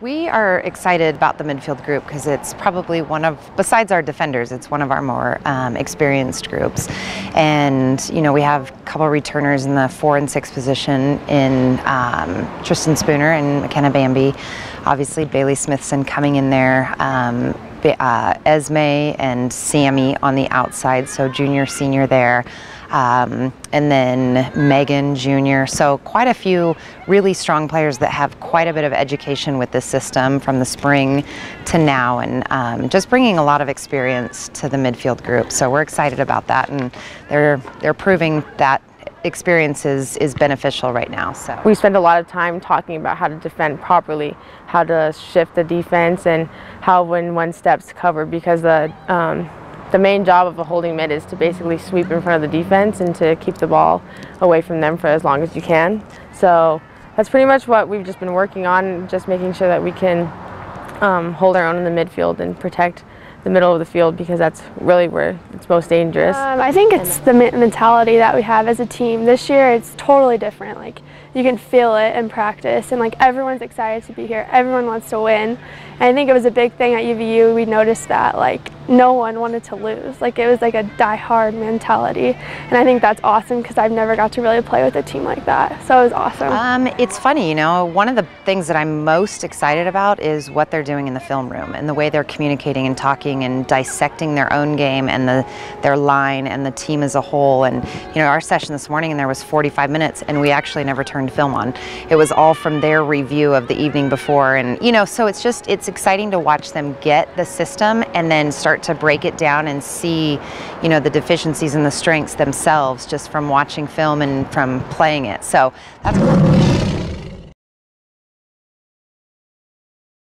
We are excited about the midfield group because it's probably one of, besides our defenders, it's one of our more um, experienced groups. And, you know, we have a couple returners in the four and six position in um, Tristan Spooner and McKenna Bambi. Obviously, Bailey Smithson coming in there. Um, uh, Esme and Sammy on the outside, so junior, senior there. Um, and then Megan Jr. So quite a few really strong players that have quite a bit of education with the system from the spring to now, and um, just bringing a lot of experience to the midfield group. So we're excited about that, and they're they're proving that experience is, is beneficial right now. So we spend a lot of time talking about how to defend properly, how to shift the defense, and how when one steps cover because the um, the main job of a holding mid is to basically sweep in front of the defense and to keep the ball away from them for as long as you can. So that's pretty much what we've just been working on, just making sure that we can um, hold our own in the midfield and protect the middle of the field because that's really where it's most dangerous. Um, I think it's the mentality that we have as a team. This year it's totally different. Like you can feel it in practice and like everyone's excited to be here. Everyone wants to win. And I think it was a big thing at UVU. We noticed that like no one wanted to lose. Like it was like a die-hard mentality. And I think that's awesome because I've never got to really play with a team like that. So it was awesome. Um, it's funny, you know, one of the things that I'm most excited about is what they're doing in the film room and the way they're communicating and talking and dissecting their own game and the their line and the team as a whole. And, you know, our session this morning and there was 45 minutes and we actually never turned film on. It was all from their review of the evening before. And, you know, so it's just, it's exciting to watch them get the system and then start to break it down and see, you know, the deficiencies and the strengths themselves just from watching film and from playing it. So that's cool.